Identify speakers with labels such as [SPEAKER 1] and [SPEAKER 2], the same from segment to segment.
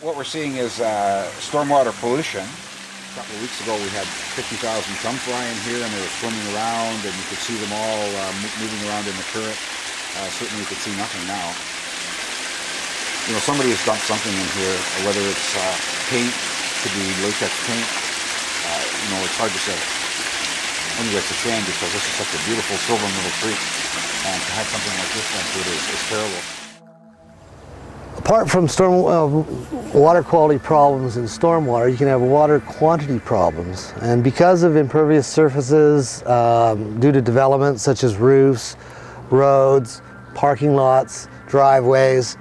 [SPEAKER 1] what we're seeing is uh, stormwater pollution. A couple of weeks ago we had 50,000 tons flying here and they were swimming around and you could see them all uh, moving around in the current. Uh, certainly you could see nothing now. You know, somebody has dumped something in here, whether it's uh, paint, could be latex paint. Uh, you know, it's hard to say. Anyway, it's a shame because this is such a beautiful silver little creek and to have something like this done it is, is terrible.
[SPEAKER 2] Apart from storm uh, water quality problems in stormwater, you can have water quantity problems. And because of impervious surfaces, um, due to development such as roofs, roads, parking lots, driveways,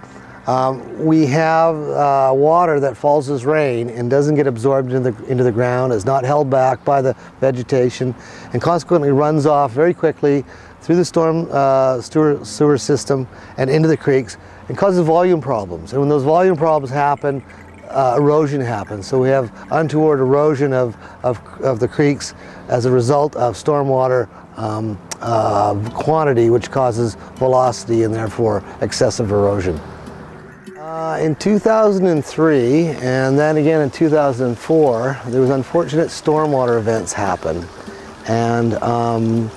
[SPEAKER 2] um, we have uh, water that falls as rain and doesn't get absorbed into the, into the ground, is not held back by the vegetation, and consequently runs off very quickly through the storm uh, sewer, sewer system and into the creeks and causes volume problems. And when those volume problems happen, uh, erosion happens. So we have untoward erosion of, of, of the creeks as a result of stormwater um, uh, quantity, which causes velocity and therefore excessive erosion. Uh, in 2003 and then again in 2004, there was unfortunate stormwater events happen. And um,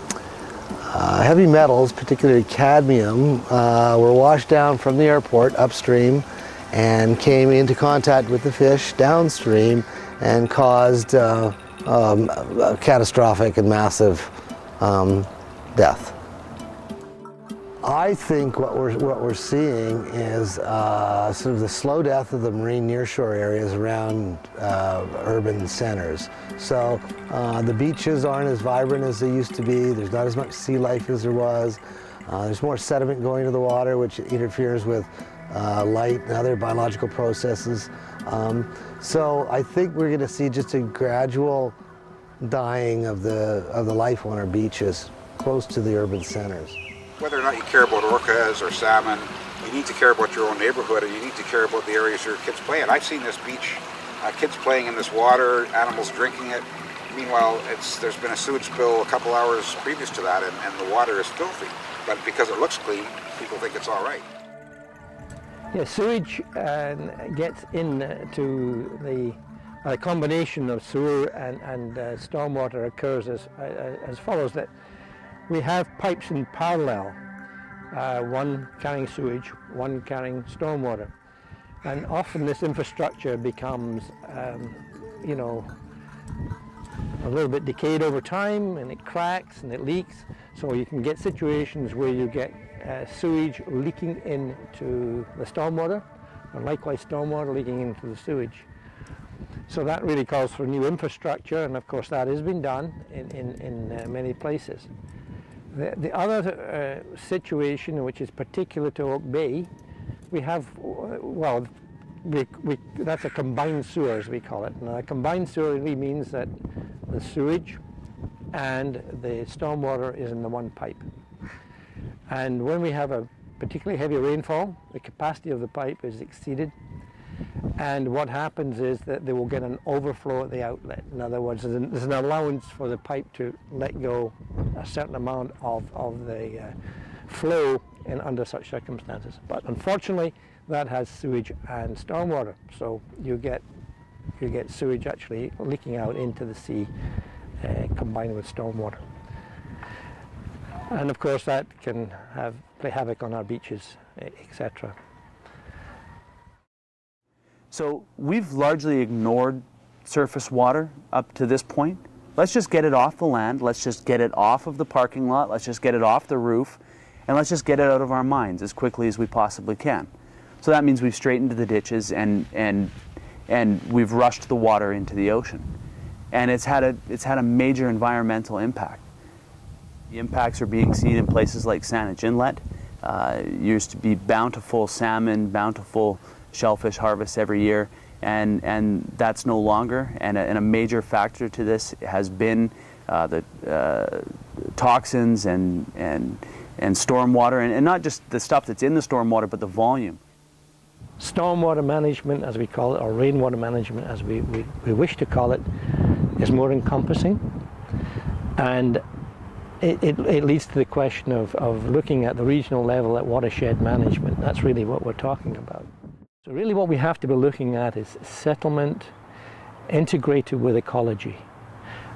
[SPEAKER 2] uh, heavy metals, particularly cadmium, uh, were washed down from the airport upstream and came into contact with the fish downstream and caused uh, um, catastrophic and massive um, death. I think what we're, what we're seeing is uh, sort of the slow death of the marine nearshore areas around uh, urban centers. So uh, the beaches aren't as vibrant as they used to be. There's not as much sea life as there was. Uh, there's more sediment going to the water, which interferes with uh, light and other biological processes. Um, so I think we're going to see just a gradual dying of the, of the life on our beaches close to the urban centers
[SPEAKER 1] whether or not you care about orcas or salmon, you need to care about your own neighborhood and you need to care about the areas your kids play in. I've seen this beach, uh, kids playing in this water, animals drinking it. Meanwhile, it's, there's been a sewage spill a couple hours previous to that and, and the water is filthy. But because it looks clean, people think it's all right.
[SPEAKER 3] Yeah, sewage uh, gets into the a combination of sewer and, and uh, stormwater occurs as, uh, as follows that we have pipes in parallel, uh, one carrying sewage, one carrying stormwater. And often this infrastructure becomes, um, you know, a little bit decayed over time and it cracks and it leaks. So you can get situations where you get uh, sewage leaking into the stormwater and likewise stormwater leaking into the sewage. So that really calls for new infrastructure and of course that has been done in, in, in uh, many places. The, the other uh, situation, which is particular to Oak Bay, we have, well, we, we, that's a combined sewer, as we call it. Now, a combined sewer really means that the sewage and the stormwater is in the one pipe. And when we have a particularly heavy rainfall, the capacity of the pipe is exceeded and what happens is that they will get an overflow at the outlet. In other words, there's an, allowance for the pipe to let go a certain amount of, of the uh, flow in under such circumstances. But unfortunately, that has sewage and stormwater. So you get, you get sewage actually leaking out into the sea uh, combined with stormwater. And of course that can have, play havoc on our beaches, etc.
[SPEAKER 4] So we've largely ignored surface water up to this point. Let's just get it off the land. Let's just get it off of the parking lot. Let's just get it off the roof. And let's just get it out of our minds as quickly as we possibly can. So that means we've straightened the ditches and, and, and we've rushed the water into the ocean. And it's had, a, it's had a major environmental impact. The impacts are being seen in places like Saanich Inlet. Uh, used to be bountiful salmon, bountiful shellfish harvests every year, and, and that's no longer. And a, and a major factor to this has been uh, the uh, toxins and, and, and stormwater, and, and not just the stuff that's in the stormwater, but the volume.
[SPEAKER 3] Stormwater management, as we call it, or rainwater management, as we, we, we wish to call it, is more encompassing. And it, it, it, leads to the question of, of looking at the regional level at watershed management. That's really what we're talking about. So really what we have to be looking at is settlement integrated with ecology.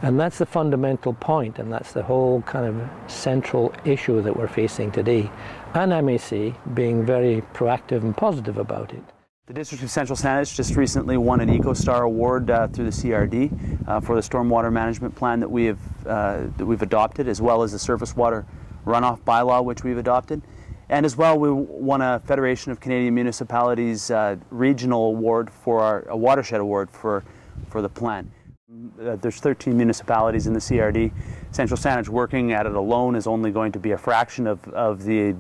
[SPEAKER 3] And that's the fundamental point, and that's the whole kind of central issue that we're facing today. And MAC being very proactive and positive about it.
[SPEAKER 4] The District of Central Saanich just recently won an EcoStar award uh, through the CRD uh, for the stormwater management plan that we have uh, that we've adopted, as well as the surface water runoff bylaw which we've adopted, and as well we won a Federation of Canadian Municipalities uh, regional award for our a watershed award for for the plan. Uh, there's 13 municipalities in the CRD. Central Saanich working at it alone is only going to be a fraction of, of the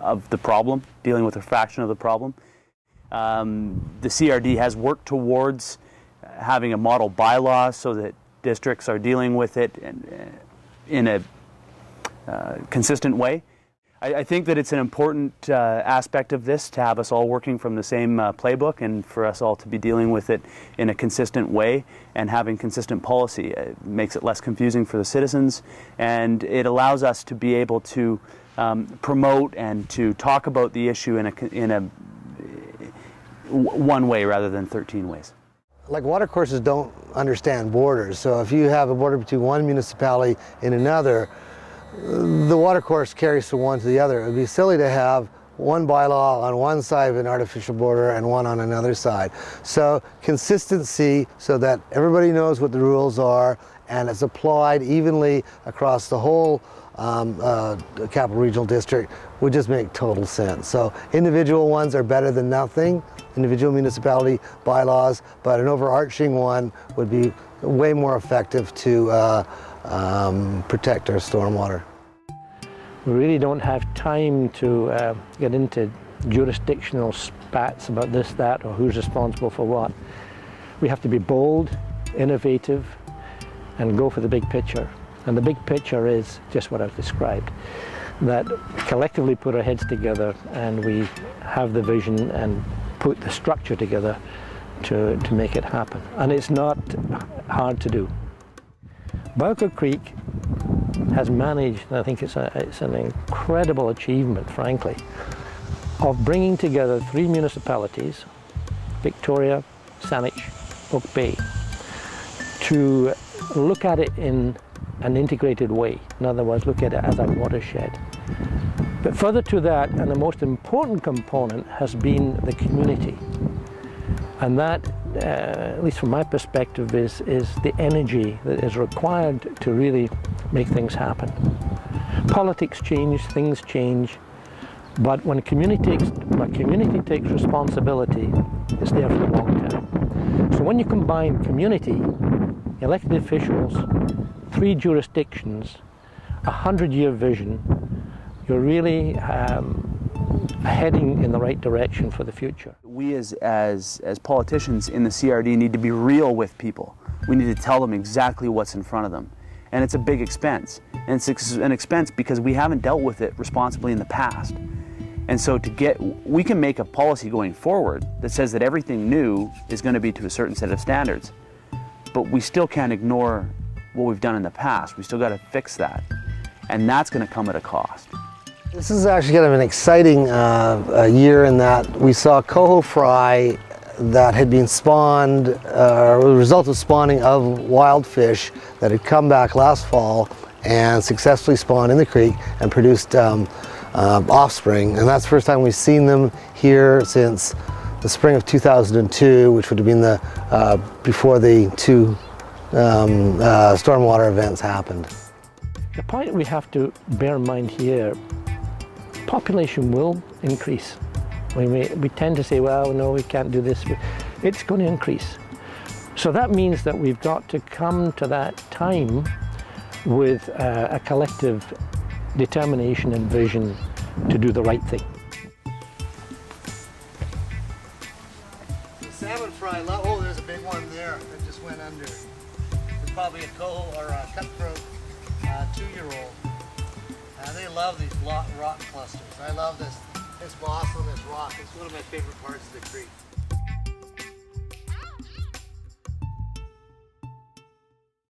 [SPEAKER 4] of the problem, dealing with a fraction of the problem. Um, the CRD has worked towards having a model bylaw so that districts are dealing with it in, in a uh, consistent way. I, I, think that it's an important uh, aspect of this to have us all working from the same uh, playbook and for us all to be dealing with it in a consistent way and having consistent policy. It makes it less confusing for the citizens and it allows us to be able to um, promote and to talk about the issue in a, in a one way rather than 13 ways.
[SPEAKER 2] Like watercourses don't understand borders, so if you have a border between one municipality and another, the water course carries from one to the other. It would be silly to have one bylaw on one side of an artificial border and one on another side. So consistency so that everybody knows what the rules are and it's applied evenly across the whole um, uh, Capital Regional District would just make total sense. So individual ones are better than nothing, individual municipality bylaws, but an overarching one would be way more effective to uh, um, protect our stormwater.
[SPEAKER 3] We really don't have time to uh, get into jurisdictional spats about this, that, or who's responsible for what. We have to be bold, innovative, and go for the big picture. And the big picture is just what I've described, that collectively put our heads together and we have the vision and put the structure together to, to make it happen. And it's not hard to do. Bowker Creek has managed, and I think it's, a, it's an incredible achievement, frankly, of bringing together three municipalities, Victoria, Saanich, Oak Bay, to look at it in an integrated way. In other words, look at it as a watershed. But further to that, and the most important component has been the community. And that, at least from my perspective, is, is the energy that is required to really make things happen. Politics change, things change, but when a community takes, community takes responsibility, it's there for the long term. So when you combine community, elected officials, three jurisdictions, a hundred-year vision, you're really um, heading in the right direction for the future.
[SPEAKER 4] We as, as, as politicians in the CRD need to be real with people. We need to tell them exactly what's in front of them. And it's a big expense. And it's an expense because we haven't dealt with it responsibly in the past. And so to get, we can make a policy going forward that says that everything new is going to be to a certain set of standards. But we still can't ignore what we've done in the past. We still got to fix that. And that's going to come at a cost.
[SPEAKER 2] This is actually kind of an exciting uh, year in that we saw coho fry that had been spawned, uh, a result of spawning of wild fish that had come back last fall and successfully spawned in the creek and produced um, uh, offspring. And that's the first time we've seen them here since the spring of 2002, which would have been the uh, before the two um, uh, stormwater events happened.
[SPEAKER 3] The point we have to bear in mind here, population will increase. We, we tend to say, well, no, we can't do this. It's going to increase. So that means that we've got to come to that time with uh, a collective determination and vision to do the right thing.
[SPEAKER 2] salmon fry, oh, there's a big one there that just went under It's probably a coho or a cutthroat uh, two-year-old. Uh, they love these rock clusters. I love this, this moss on this rock. It's one of my favorite parts of the creek.